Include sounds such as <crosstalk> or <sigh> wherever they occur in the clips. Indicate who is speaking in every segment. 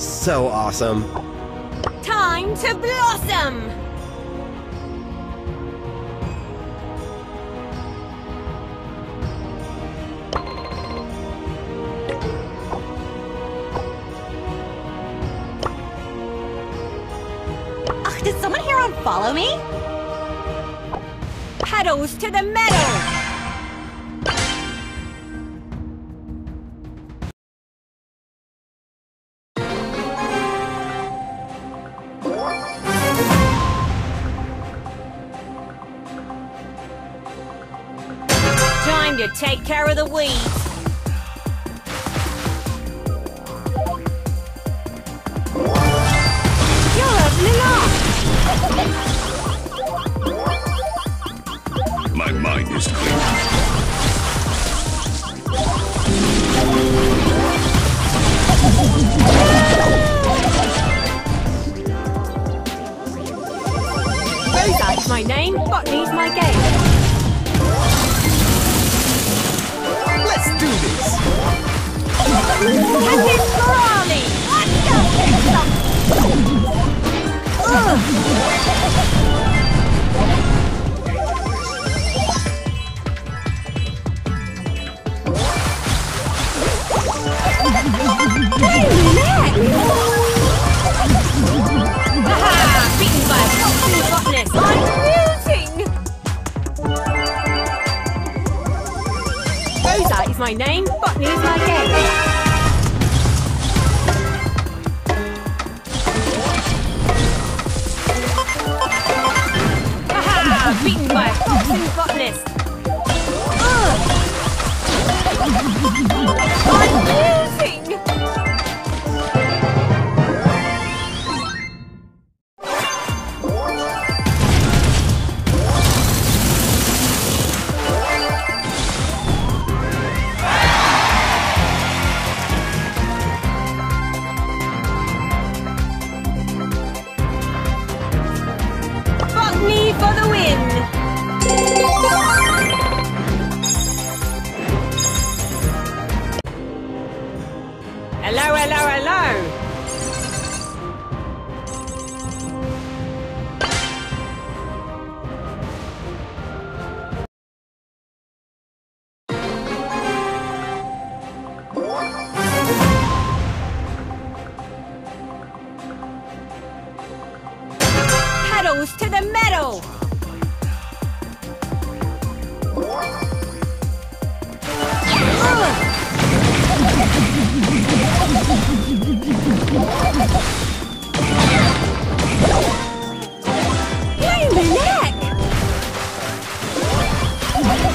Speaker 1: So awesome.
Speaker 2: Time to blossom!
Speaker 3: Ugh, did someone here on follow me?
Speaker 2: Petals to the meadow. time to take care of the weeds.
Speaker 4: My mind is clear.
Speaker 2: Rosa's my name, Botany's my game. Captain Storami!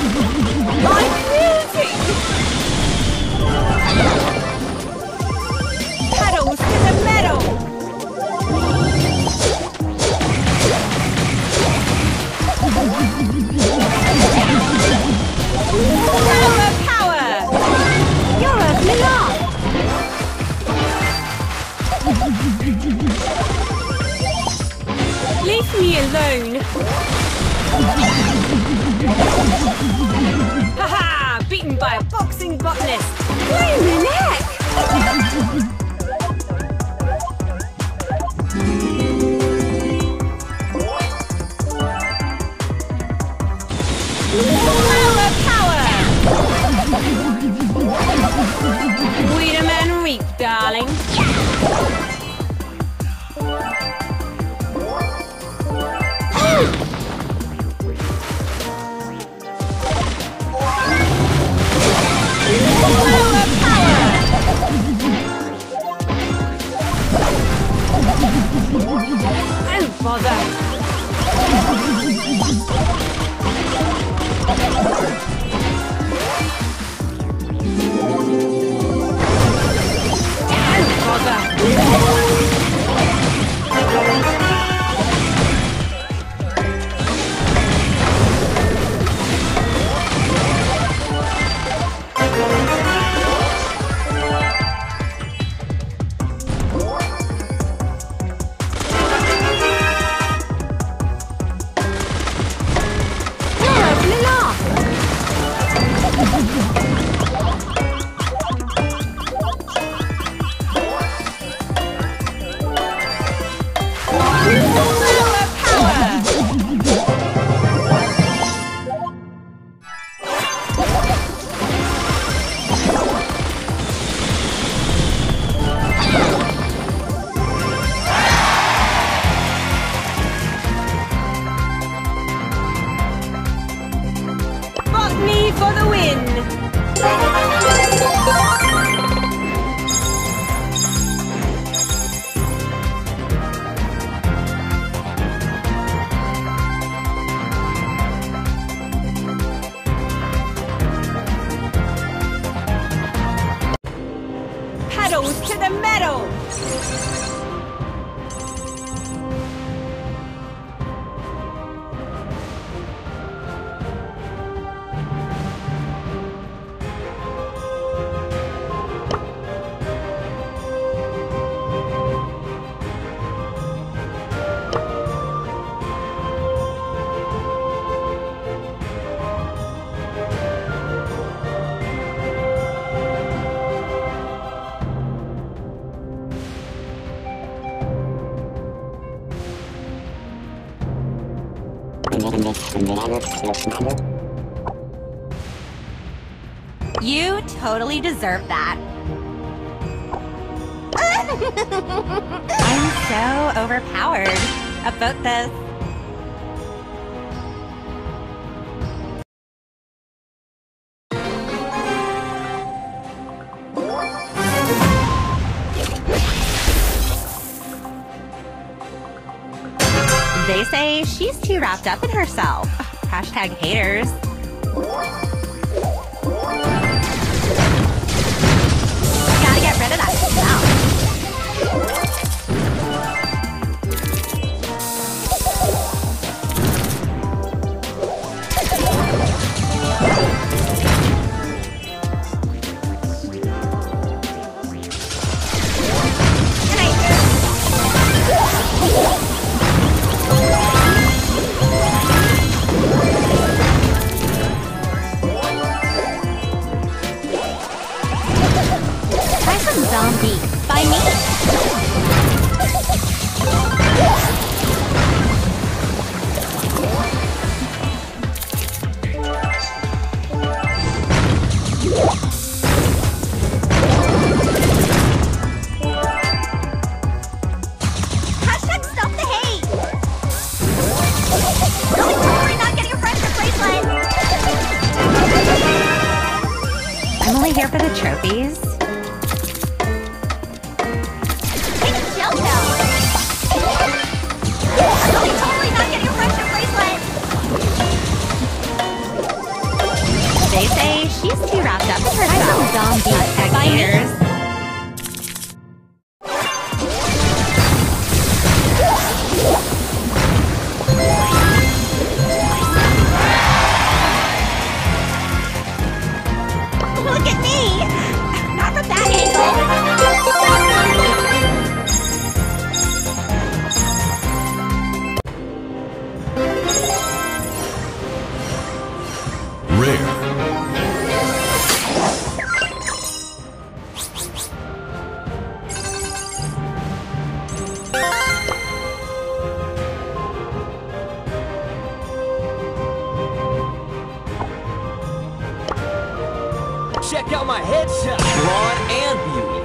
Speaker 2: Oh, <laughs> the meadow.
Speaker 3: You totally deserve that. <laughs> I'm so overpowered about this. She's too wrapped up in herself. Hashtag haters. Here.
Speaker 5: Check out my headshot, Ron and Beauty.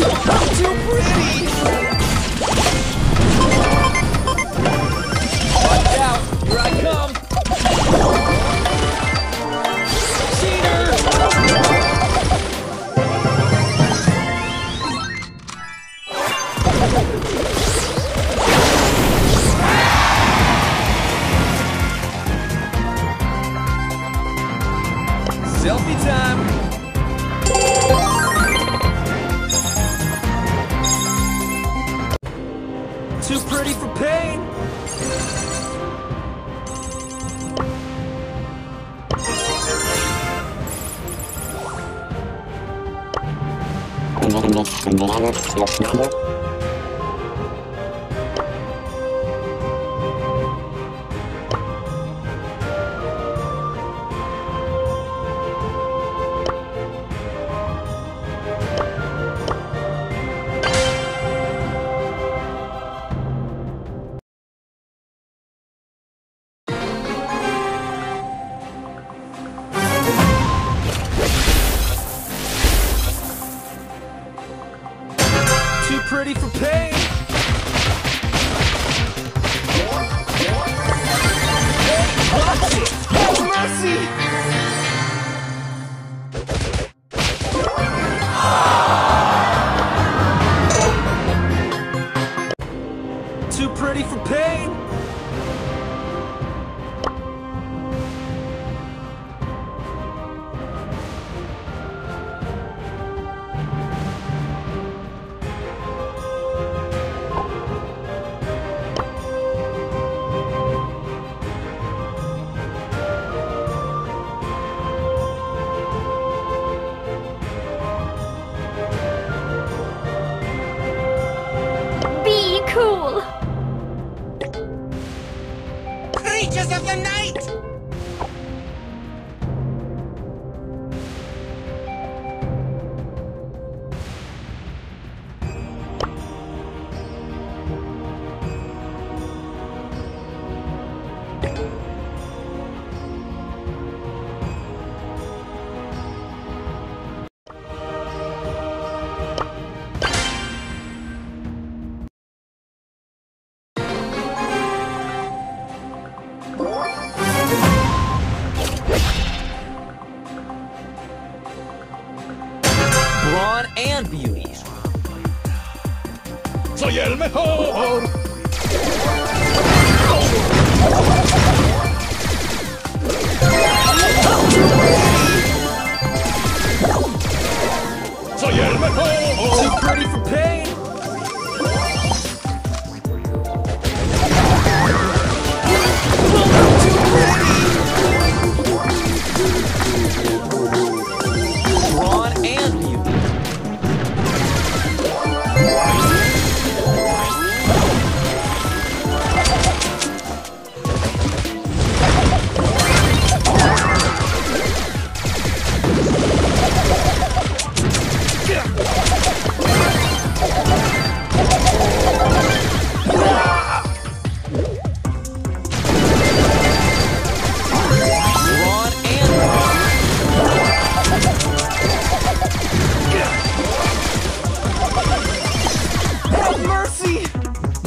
Speaker 5: Too pretty! Too pretty for pain! It! Have mercy!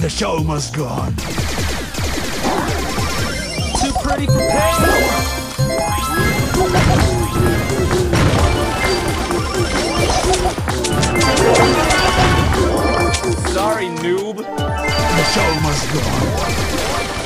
Speaker 1: The
Speaker 6: show must go on.
Speaker 5: Too pretty for pain! Sorry, noob.
Speaker 6: The show must go on.